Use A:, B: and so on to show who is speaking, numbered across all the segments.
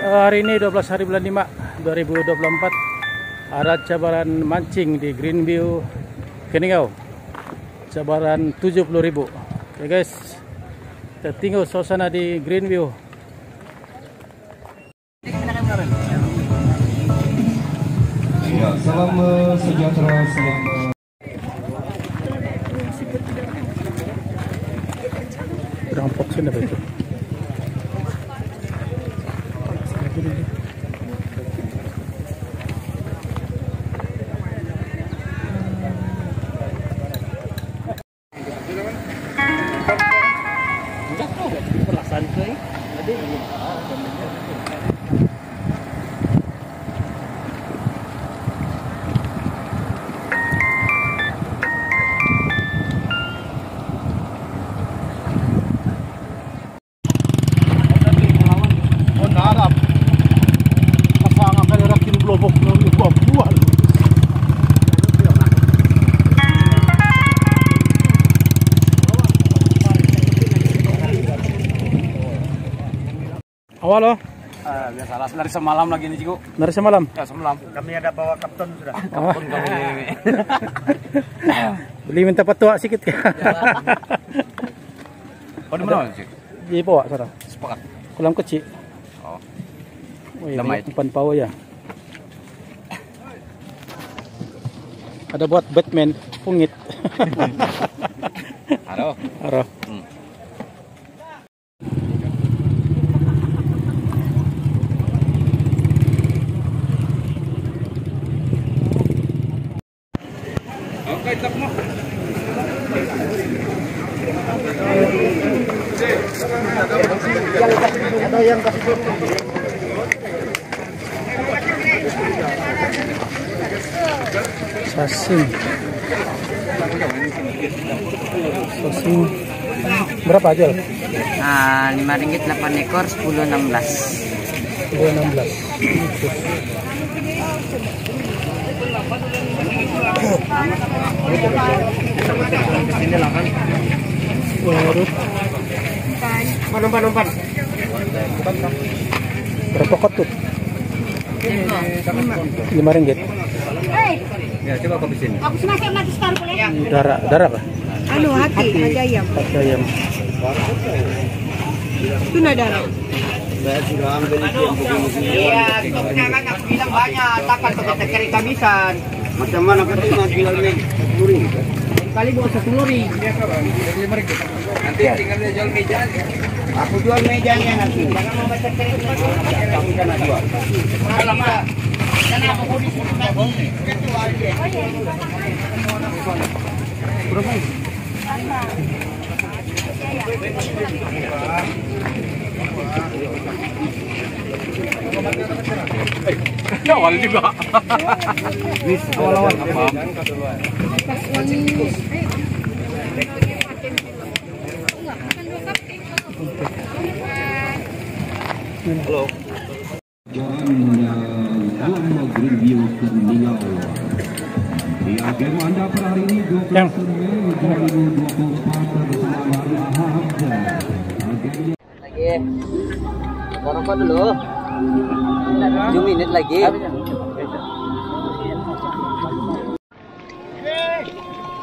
A: eh, hari ini 12 hari bulan 5 2024 ada cabaran mancing di Greenview. Keningau cabaran 70.000 oke guys. Kita tinggal suasana di Greenview.
B: Ya, salam eh, sejahtera, salam eh,
A: rampok sini apa Awal oh,
C: Ah, biasalah dari semalam lagi nih Ciku.
A: dari semalam.
C: Ya semalam. Kami ada bawa kapten sudah.
A: Oh.
C: Kapten kami.
A: Beli minta patua sikit ka.
C: Oh, di mana sih?
A: Di bawah sana.
C: Sepakat.
A: Kolam kecil.
C: Oh.
A: Wih, umpan pawa ya. Ada buat Batman, pungit.
C: Halo.
A: Arah.
C: Hmm.
A: Sasin. Sasin. Berapa aja?
D: Ah, lima ringgit 8 ekor 10 16.
A: 216. Baru
C: Umpan, umpan.
A: Berapa kot tuh? Lima ringgit.
C: Ya, coba kopi sini.
E: Aku semakin mati sekarang boleh?
A: Darah, darah apa?
E: Anu hati, hati ayam.
A: Hati ayam.
E: Itu darah.
D: Iya, itu kan aku bilang banyak, takkan kita cari kabisan.
C: Macam mana kan itu bilang nih?
D: Kali dua satu lori.
C: Nanti tinggal dia jual meja.
D: Aku jual mejanya nanti. Jangan mau baca cari Kamu jangan jual. Lama. Karena aku mau disuruh. Itu aja.
C: Awal juga. Awal-awal apa?
B: Jalan Greenview Anda per hari ini 12
A: Yang.
B: Mei 2024 bersama hari Ahad. Game
D: Lagi. Rokok dulu. 7 menit lagi.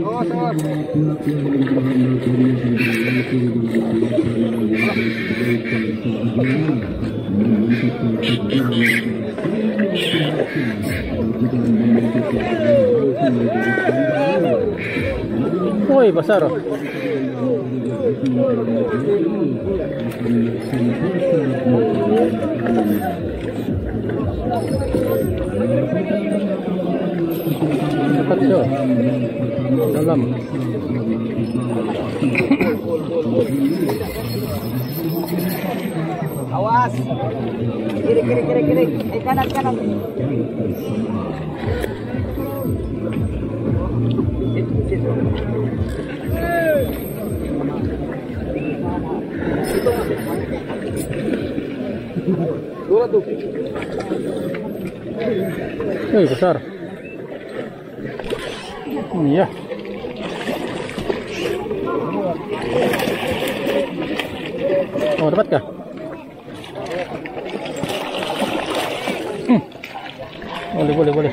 A: Besar. Cepat tuh. Dalam.
D: Awas. Kiri kiri kiri kiri. Eh kanan kanan.
A: Wih, besar. Oh, dapat kah? Hmm. Boleh, boleh, boleh.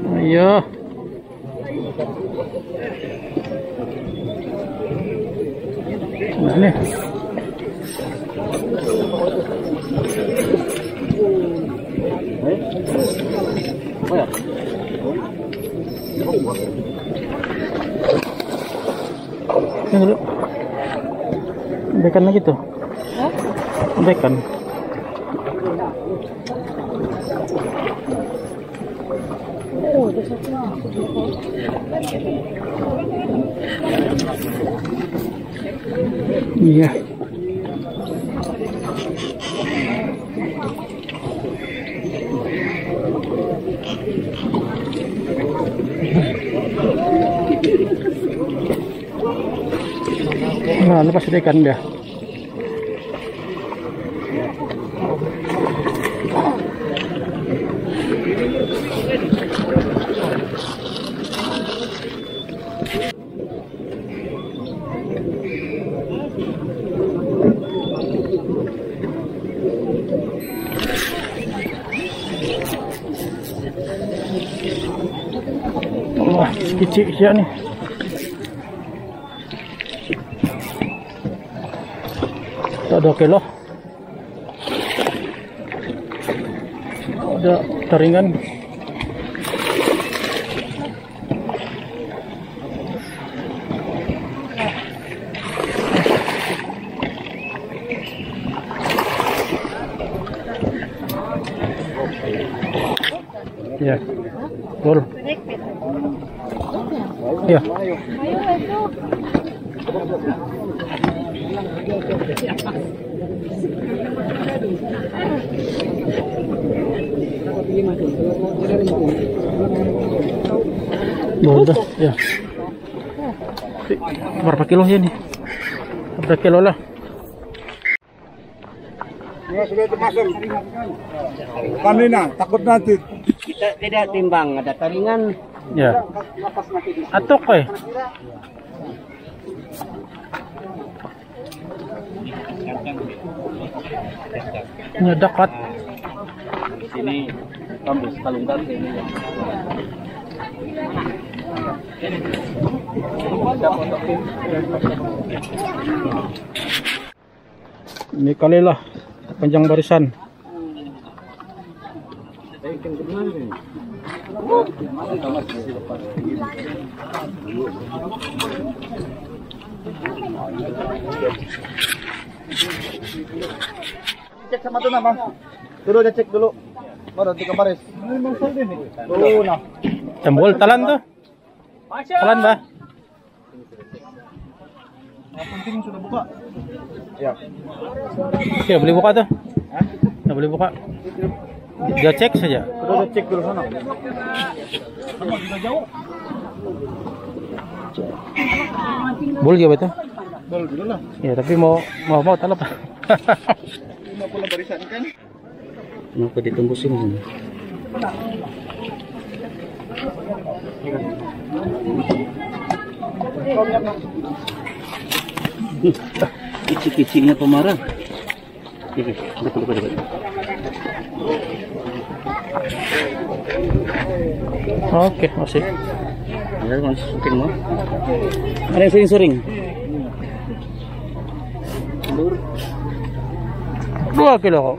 A: Nah, ini. Yang dulu. Bekan lagi tuh. Bekan. Iya. Nah, lepas ikan dia. Wah, kecil siap ni. Tak ada kilo. Ada taringan. Ya. Betul. Ya. Boleh ya. Berapa kilo ya nih? Berapa kilo lah?
D: Ya sudah termasuk.
F: Kanina, takut nanti.
D: Kita tidak timbang ada taringan.
A: Ya. Atok eh. Ini dekat.
C: Sini ambil kalungkan sini.
A: Ini kali lah panjang barisan.
F: Cek sama tuh nama. Dulu dia cek dulu. Baru nanti kemarin. Dulu nah.
A: Jambul talan tuh. Talan bah.
F: Yang penting sudah buka. Ya.
A: Oke, boleh buka tuh. Nggak boleh buka. Dia cek saja.
F: Sudah dia cek dulu sana.
A: Boleh juga betul.
F: Dulu dulu lah.
A: Ya, tapi mau mau mau talap.
F: 50 barisan kan.
C: Kenapa ditembusin sini? Kecil-kecilnya pemarah. Oke,
A: masih.
C: Ada yang sering mau? Ada yang sering-sering.
A: Dua kilo kok.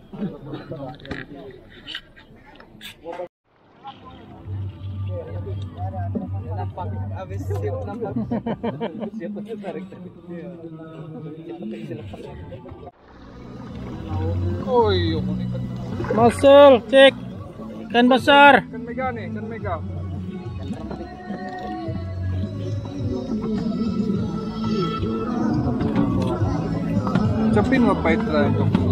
F: Reno. Wala pang laman ba ni? Walaupun walaupun talan
A: Ya.
F: kapin buka.
A: Masuk, cek. Ikan besar.
F: Kan mega nih, kan mega. Cepin ngepait lah itu.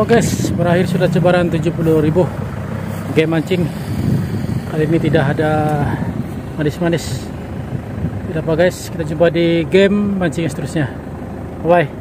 A: Halo guys, berakhir sudah cebaran 70.000 game mancing. Kali ini tidak ada manis-manis. Tidak apa guys, kita jumpa di game mancing seterusnya. Bye.